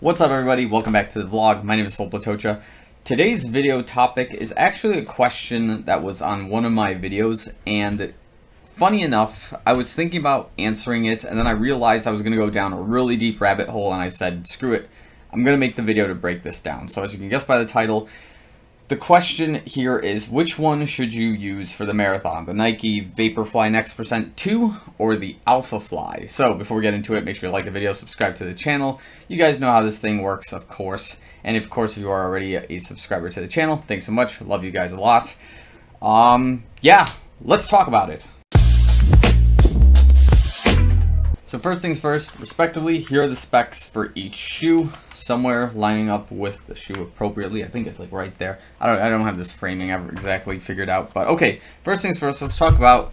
What's up everybody? Welcome back to the vlog. My name is Filip Latocha. Today's video topic is actually a question that was on one of my videos and funny enough, I was thinking about answering it and then I realized I was going to go down a really deep rabbit hole and I said, screw it, I'm going to make the video to break this down. So as you can guess by the title, the question here is which one should you use for the marathon? The Nike Vaporfly Next Percent 2 or the Alphafly? So before we get into it, make sure you like the video, subscribe to the channel. You guys know how this thing works, of course. And of course, if you are already a subscriber to the channel, thanks so much. Love you guys a lot. Um, yeah, let's talk about it. So first things first, respectively, here are the specs for each shoe, somewhere lining up with the shoe appropriately. I think it's like right there. I don't, I don't have this framing ever exactly figured out, but okay. First things first, let's talk about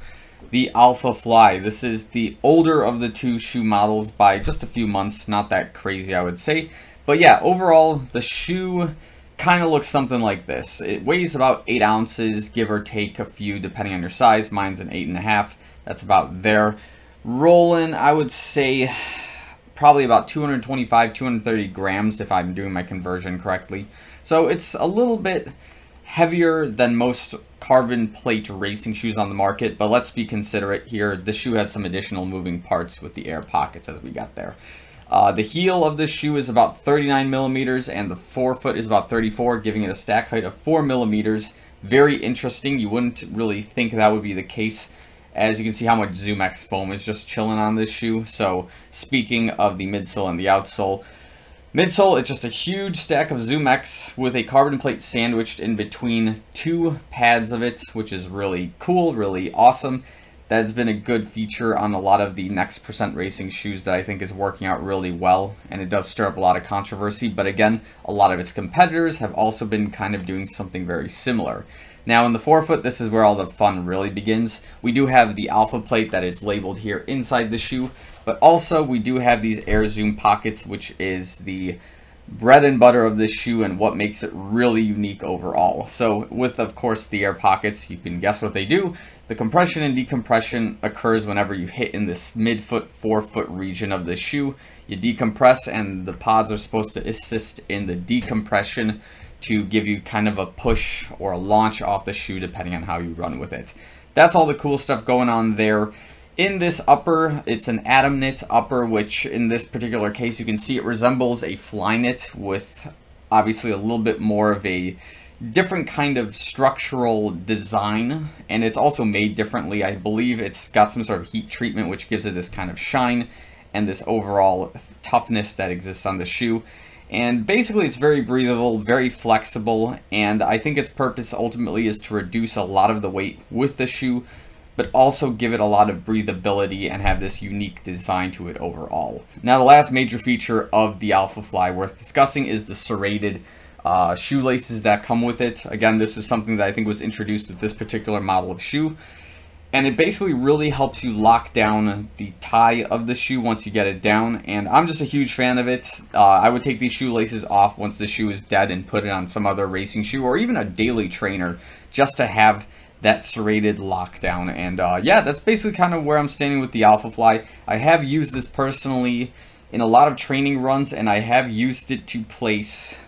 the Alphafly. This is the older of the two shoe models by just a few months. Not that crazy, I would say. But yeah, overall, the shoe kind of looks something like this. It weighs about 8 ounces, give or take a few, depending on your size. Mine's an 8.5. That's about there. Rolling, I would say probably about 225, 230 grams if I'm doing my conversion correctly. So it's a little bit heavier than most carbon plate racing shoes on the market, but let's be considerate here. This shoe has some additional moving parts with the air pockets as we got there. Uh, the heel of this shoe is about 39 millimeters and the forefoot is about 34, giving it a stack height of 4 millimeters. Very interesting. You wouldn't really think that would be the case as you can see how much ZoomX foam is just chilling on this shoe. So speaking of the midsole and the outsole, midsole is just a huge stack of ZoomX with a carbon plate sandwiched in between two pads of it, which is really cool, really awesome. That's been a good feature on a lot of the Next Percent Racing shoes that I think is working out really well, and it does stir up a lot of controversy, but again, a lot of its competitors have also been kind of doing something very similar. Now in the forefoot, this is where all the fun really begins. We do have the alpha plate that is labeled here inside the shoe, but also we do have these air zoom pockets, which is the bread and butter of this shoe and what makes it really unique overall. So with, of course, the air pockets, you can guess what they do. The compression and decompression occurs whenever you hit in this midfoot, forefoot region of the shoe. You decompress and the pods are supposed to assist in the decompression to give you kind of a push or a launch off the shoe depending on how you run with it. That's all the cool stuff going on there. In this upper, it's an Atom Knit upper, which in this particular case, you can see it resembles a fly knit with obviously a little bit more of a different kind of structural design. And it's also made differently. I believe it's got some sort of heat treatment, which gives it this kind of shine and this overall toughness that exists on the shoe. And basically it's very breathable, very flexible, and I think its purpose ultimately is to reduce a lot of the weight with the shoe, but also give it a lot of breathability and have this unique design to it overall. Now the last major feature of the Alphafly worth discussing is the serrated uh, shoelaces that come with it. Again, this was something that I think was introduced with this particular model of shoe and it basically really helps you lock down the tie of the shoe once you get it down and I'm just a huge fan of it. Uh, I would take these shoelaces off once the shoe is dead and put it on some other racing shoe or even a daily trainer just to have that serrated lockdown and uh, yeah that's basically kind of where I'm standing with the Alphafly. I have used this personally in a lot of training runs and I have used it to place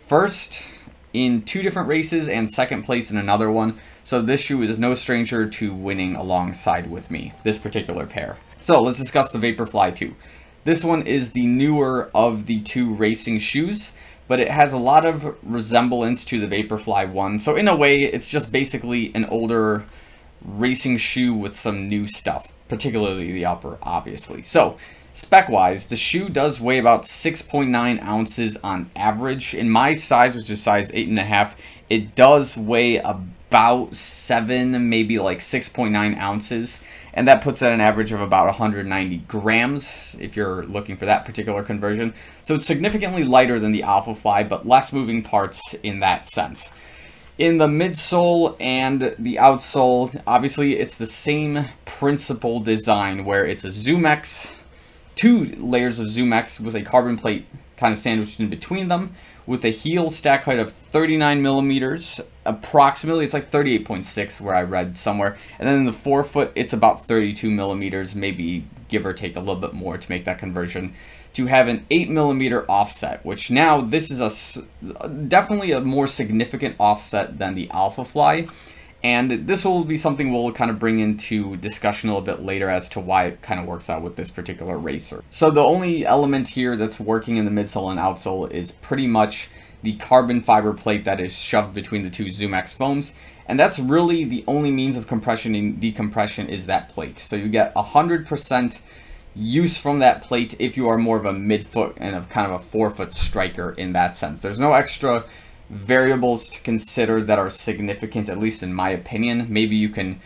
first in two different races and second place in another one. So this shoe is no stranger to winning alongside with me, this particular pair. So let's discuss the Vaporfly 2. This one is the newer of the two racing shoes, but it has a lot of resemblance to the Vaporfly 1. So in a way, it's just basically an older racing shoe with some new stuff, particularly the upper, obviously. So Spec-wise, the shoe does weigh about 6.9 ounces on average. In my size, which is size 8.5, it does weigh about 7, maybe like 6.9 ounces. And that puts at an average of about 190 grams, if you're looking for that particular conversion. So it's significantly lighter than the Alphafly, but less moving parts in that sense. In the midsole and the outsole, obviously it's the same principle design where it's a ZoomX two layers of ZoomX with a carbon plate kind of sandwiched in between them with a heel stack height of 39 millimeters approximately it's like 38.6 where I read somewhere and then the forefoot it's about 32 millimeters maybe give or take a little bit more to make that conversion to have an 8 millimeter offset, which now this is a definitely a more significant offset than the Alphafly. And this will be something we'll kind of bring into discussion a little bit later as to why it kind of works out with this particular racer. So the only element here that's working in the midsole and outsole is pretty much the carbon fiber plate that is shoved between the two ZoomX foams. And that's really the only means of compression and decompression is that plate. So you get 100% use from that plate if you are more of a midfoot and of kind of a forefoot striker in that sense. There's no extra variables to consider that are significant, at least in my opinion. Maybe you can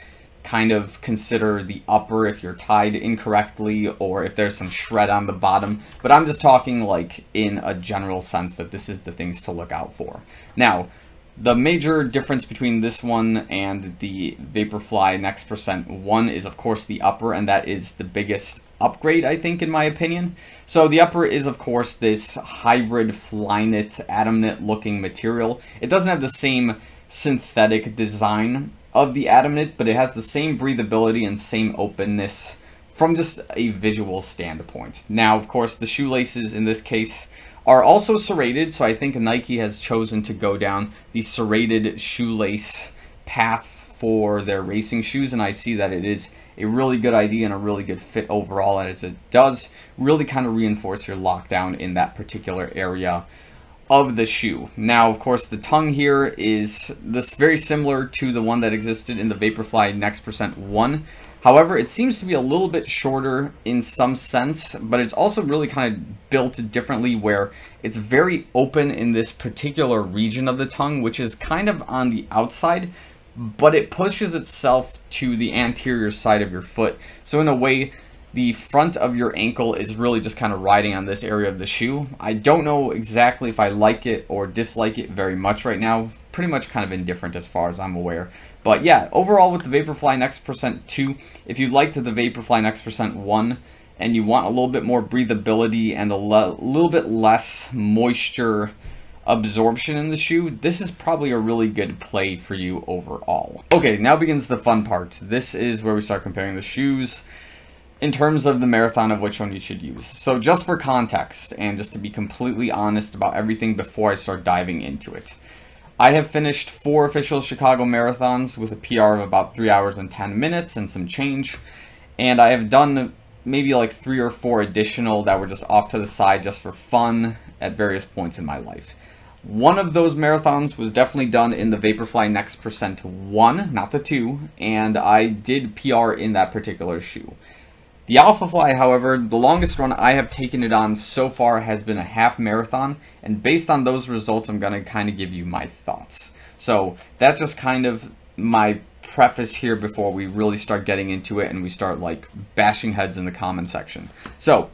kind of consider the upper if you're tied incorrectly or if there's some shred on the bottom. But I'm just talking like in a general sense that this is the things to look out for. Now, the major difference between this one and the Vaporfly Next Percent 1 is of course the upper and that is the biggest upgrade, I think, in my opinion. So the upper is, of course, this hybrid Flyknit, Atomknit looking material. It doesn't have the same synthetic design of the Atomknit, but it has the same breathability and same openness from just a visual standpoint. Now, of course, the shoelaces in this case are also serrated, so I think Nike has chosen to go down the serrated shoelace path for their racing shoes, and I see that it is a really good idea and a really good fit overall as it does really kind of reinforce your lockdown in that particular area of the shoe. Now, of course, the tongue here is this very similar to the one that existed in the Vaporfly Next Percent 1. However, it seems to be a little bit shorter in some sense, but it's also really kind of built differently where it's very open in this particular region of the tongue, which is kind of on the outside, but it pushes itself to the anterior side of your foot. So in a way, the front of your ankle is really just kind of riding on this area of the shoe. I don't know exactly if I like it or dislike it very much right now. Pretty much kind of indifferent as far as I'm aware. But yeah, overall with the Vaporfly Next Percent 2, if you liked the Vaporfly Next Percent 1 and you want a little bit more breathability and a little bit less moisture absorption in the shoe, this is probably a really good play for you overall. Okay, now begins the fun part. This is where we start comparing the shoes in terms of the marathon of which one you should use. So just for context, and just to be completely honest about everything before I start diving into it. I have finished four official Chicago marathons with a PR of about 3 hours and 10 minutes and some change. And I have done maybe like three or four additional that were just off to the side just for fun at various points in my life. One of those marathons was definitely done in the Vaporfly Next Percent 1, not the 2, and I did PR in that particular shoe. The Alphafly, however, the longest run I have taken it on so far has been a half marathon, and based on those results, I'm going to kind of give you my thoughts. So that's just kind of my preface here before we really start getting into it and we start like bashing heads in the comment section. So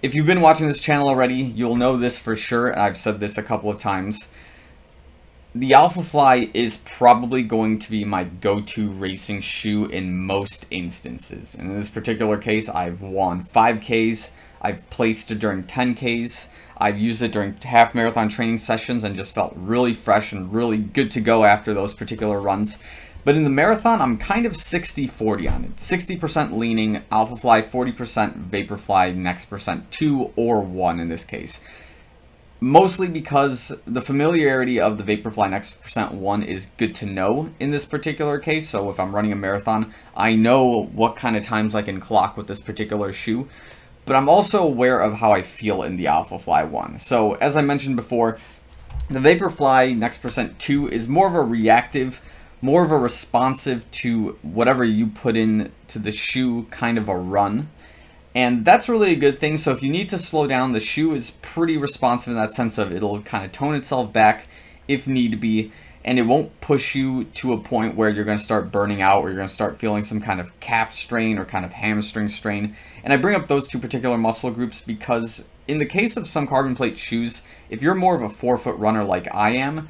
if you've been watching this channel already, you'll know this for sure. I've said this a couple of times the Alphafly is probably going to be my go-to racing shoe in most instances. And in this particular case, I've won 5Ks, I've placed it during 10Ks, I've used it during half marathon training sessions and just felt really fresh and really good to go after those particular runs. But in the marathon, I'm kind of 60-40 on it. 60% leaning Alphafly, 40% Vaporfly, next percent 2 or 1 in this case mostly because the familiarity of the Vaporfly Next Percent 1 is good to know in this particular case. So if I'm running a marathon, I know what kind of times I can clock with this particular shoe. But I'm also aware of how I feel in the Alphafly 1. So as I mentioned before, the Vaporfly Next Percent 2 is more of a reactive, more of a responsive to whatever you put in to the shoe kind of a run. And that's really a good thing. So if you need to slow down, the shoe is pretty responsive in that sense of it'll kind of tone itself back if need be. And it won't push you to a point where you're going to start burning out or you're going to start feeling some kind of calf strain or kind of hamstring strain. And I bring up those two particular muscle groups because in the case of some carbon plate shoes, if you're more of a forefoot runner like I am,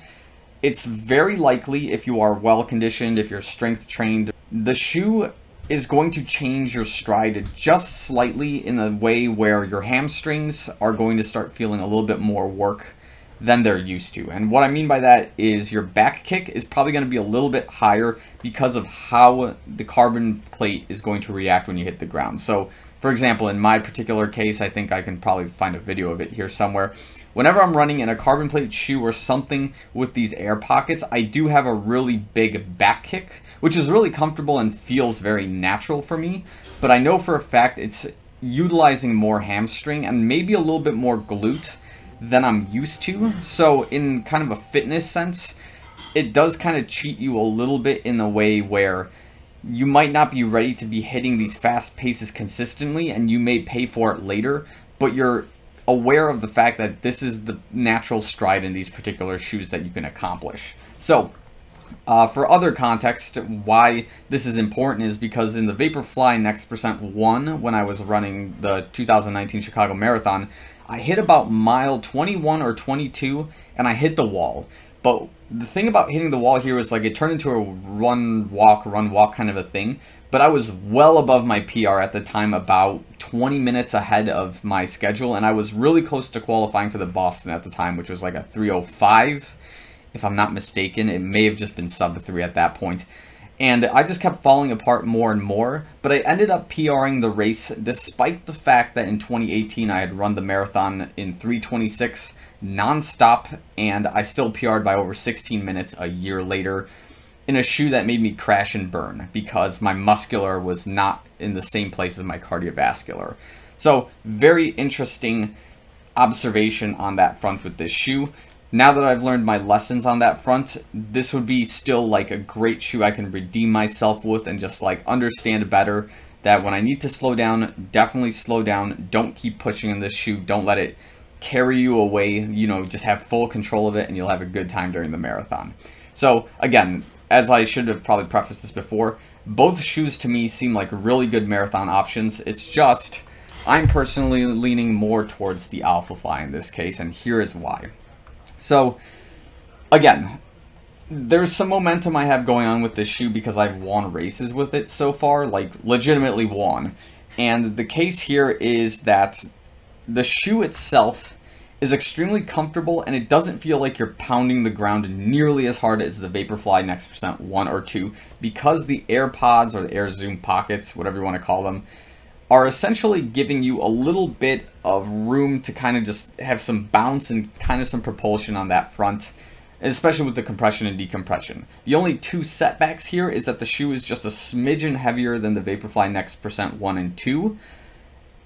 it's very likely if you are well conditioned, if you're strength trained, the shoe is going to change your stride just slightly in a way where your hamstrings are going to start feeling a little bit more work than they're used to. And what I mean by that is your back kick is probably going to be a little bit higher because of how the carbon plate is going to react when you hit the ground. So For example, in my particular case, I think I can probably find a video of it here somewhere. Whenever I'm running in a carbon plate shoe or something with these air pockets, I do have a really big back kick, which is really comfortable and feels very natural for me. But I know for a fact it's utilizing more hamstring and maybe a little bit more glute than I'm used to. So in kind of a fitness sense, it does kind of cheat you a little bit in the way where you might not be ready to be hitting these fast paces consistently and you may pay for it later, but you're aware of the fact that this is the natural stride in these particular shoes that you can accomplish. So, uh, for other context, why this is important is because in the Vaporfly Next Percent 1, when I was running the 2019 Chicago Marathon, I hit about mile 21 or 22, and I hit the wall. But the thing about hitting the wall here was like it turned into a run, walk, run, walk kind of a thing but I was well above my PR at the time, about 20 minutes ahead of my schedule, and I was really close to qualifying for the Boston at the time, which was like a 305, if I'm not mistaken. It may have just been sub 3 at that point. And I just kept falling apart more and more, but I ended up PRing the race despite the fact that in 2018 I had run the marathon in 326 nonstop, and I still PR'd by over 16 minutes a year later in a shoe that made me crash and burn because my muscular was not in the same place as my cardiovascular. So, very interesting observation on that front with this shoe. Now that I've learned my lessons on that front, this would be still like a great shoe I can redeem myself with and just like understand better that when I need to slow down, definitely slow down. Don't keep pushing in this shoe. Don't let it carry you away. You know, just have full control of it and you'll have a good time during the marathon. So, again, as I should have probably prefaced this before, both shoes to me seem like really good marathon options. It's just, I'm personally leaning more towards the Alphafly in this case, and here is why. So, again, there's some momentum I have going on with this shoe because I've won races with it so far, like legitimately won. And the case here is that the shoe itself is extremely comfortable and it doesn't feel like you're pounding the ground nearly as hard as the Vaporfly Next Percent 1 or 2 because the AirPods or the Air Zoom pockets, whatever you want to call them, are essentially giving you a little bit of room to kind of just have some bounce and kind of some propulsion on that front, especially with the compression and decompression. The only two setbacks here is that the shoe is just a smidgen heavier than the Vaporfly Next Percent 1 and 2,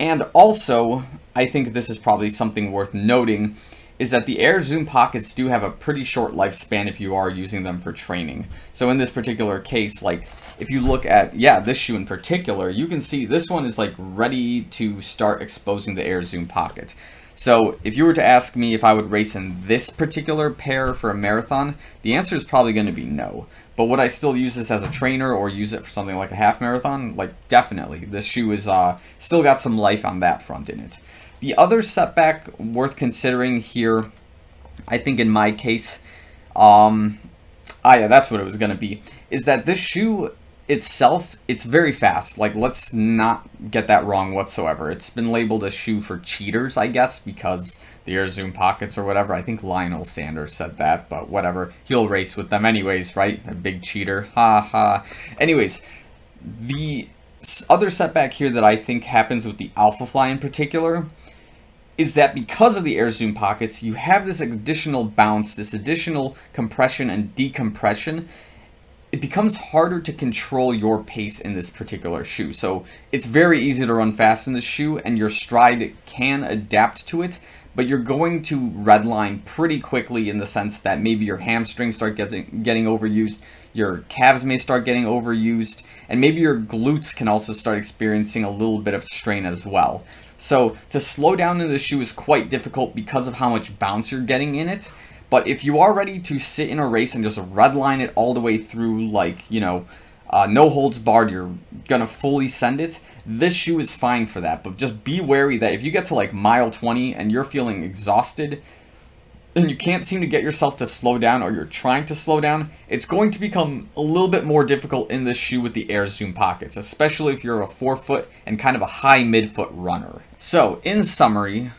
and also, I think this is probably something worth noting, is that the Air Zoom pockets do have a pretty short lifespan if you are using them for training. So in this particular case, like, if you look at, yeah, this shoe in particular, you can see this one is like ready to start exposing the Air Zoom pocket. So if you were to ask me if I would race in this particular pair for a marathon, the answer is probably going to be no. But would I still use this as a trainer or use it for something like a half marathon? Like, definitely. This shoe is uh, still got some life on that front in it. The other setback worth considering here, I think in my case, um, ah yeah, that's what it was going to be, is that this shoe itself, it's very fast. Like, let's not get that wrong whatsoever. It's been labeled a shoe for cheaters, I guess, because the Air Zoom pockets or whatever. I think Lionel Sanders said that, but whatever. He'll race with them anyways, right? A big cheater. Ha ha. Anyways, the other setback here that I think happens with the Alphafly in particular is that because of the air zoom pockets, you have this additional bounce, this additional compression and decompression. It becomes harder to control your pace in this particular shoe. So it's very easy to run fast in this shoe and your stride can adapt to it, but you're going to redline pretty quickly in the sense that maybe your hamstrings start getting getting overused, your calves may start getting overused, and maybe your glutes can also start experiencing a little bit of strain as well. So to slow down in the shoe is quite difficult because of how much bounce you're getting in it. But if you are ready to sit in a race and just redline it all the way through, like, you know, uh, no holds barred, you're gonna fully send it. This shoe is fine for that, but just be wary that if you get to like mile 20 and you're feeling exhausted and you can't seem to get yourself to slow down or you're trying to slow down, it's going to become a little bit more difficult in this shoe with the Air Zoom pockets, especially if you're a forefoot and kind of a high midfoot runner. So, in summary,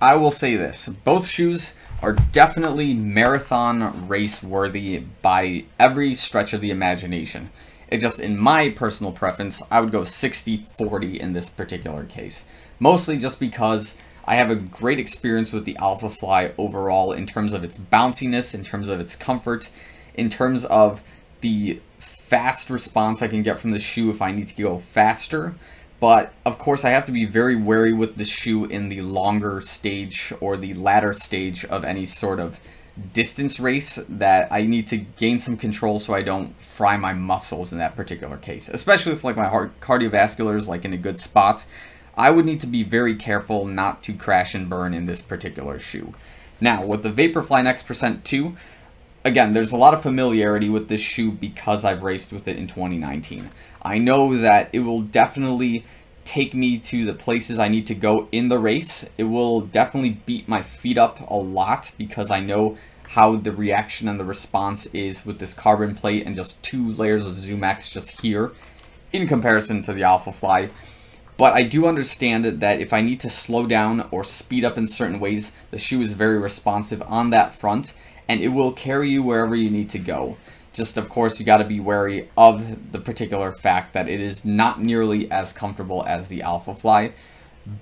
I will say this both shoes are definitely marathon race worthy by every stretch of the imagination. It just, in my personal preference, I would go 60-40 in this particular case. Mostly just because I have a great experience with the Alphafly overall in terms of its bounciness, in terms of its comfort, in terms of the fast response I can get from the shoe if I need to go faster. But of course, I have to be very wary with the shoe in the longer stage or the latter stage of any sort of distance race that I need to gain some control so I don't fry my muscles in that particular case. Especially if like my heart cardiovascular is like in a good spot, I would need to be very careful not to crash and burn in this particular shoe. Now, with the Vaporfly Next Percent 2, again, there's a lot of familiarity with this shoe because I've raced with it in 2019. I know that it will definitely take me to the places I need to go in the race. It will definitely beat my feet up a lot because I know how the reaction and the response is with this carbon plate and just two layers of ZoomX just here in comparison to the Alphafly. But I do understand that if I need to slow down or speed up in certain ways, the shoe is very responsive on that front and it will carry you wherever you need to go. Just, of course, you got to be wary of the particular fact that it is not nearly as comfortable as the Alphafly,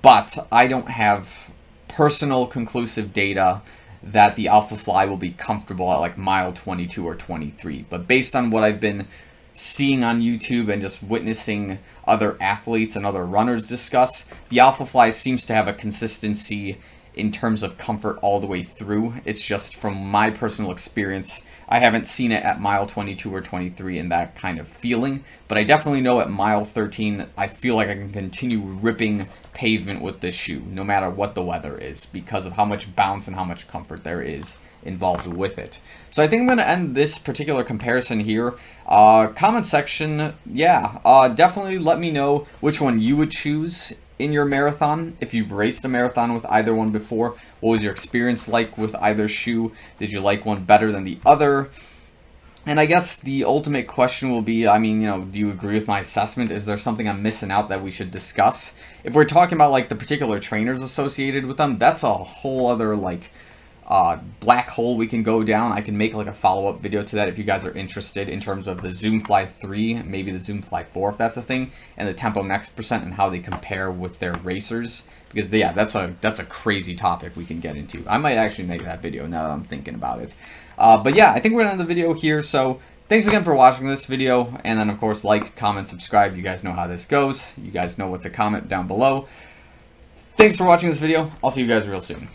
but I don't have personal conclusive data that the Alphafly will be comfortable at like mile 22 or 23. But based on what I've been seeing on YouTube and just witnessing other athletes and other runners discuss, the Alphafly seems to have a consistency in terms of comfort all the way through. It's just from my personal experience, I haven't seen it at mile 22 or 23 in that kind of feeling, but I definitely know at mile 13, I feel like I can continue ripping pavement with this shoe, no matter what the weather is, because of how much bounce and how much comfort there is involved with it. So I think I'm going to end this particular comparison here. Uh, comment section, yeah, uh, definitely let me know which one you would choose in your marathon. If you've raced a marathon with either one before, what was your experience like with either shoe? Did you like one better than the other? And I guess the ultimate question will be, I mean, you know, do you agree with my assessment? Is there something I'm missing out that we should discuss? If we're talking about, like, the particular trainers associated with them, that's a whole other, like, uh, black hole we can go down. I can make like a follow-up video to that if you guys are interested in terms of the Zoom Fly 3, maybe the Zoom Fly 4 if that's a thing, and the Tempo Next percent and how they compare with their racers. Because yeah, that's a that's a crazy topic we can get into. I might actually make that video now that I'm thinking about it. Uh, but yeah, I think we're gonna end the video here. So thanks again for watching this video, and then of course like, comment, subscribe. You guys know how this goes. You guys know what to comment down below. Thanks for watching this video. I'll see you guys real soon.